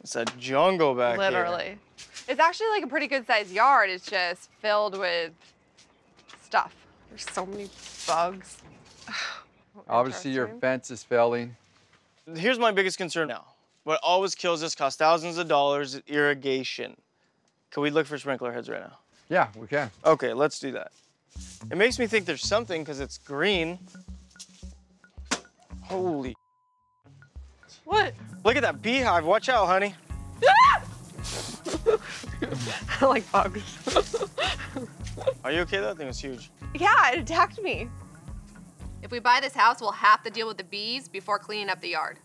It's a jungle back here. Literally. It's actually like a pretty good sized yard. It's just filled with stuff. There's so many bugs. Obviously, your fence is failing. Here's my biggest concern now. What always kills us, costs thousands of dollars, is irrigation. Can we look for sprinkler heads right now? Yeah, we can. Okay, let's do that. It makes me think there's something because it's green. Holy, What? look at that beehive. Watch out, honey. I like bugs. Are you okay? That thing was huge. yeah, it attacked me. If we buy this house, we'll have to deal with the bees before cleaning up the yard.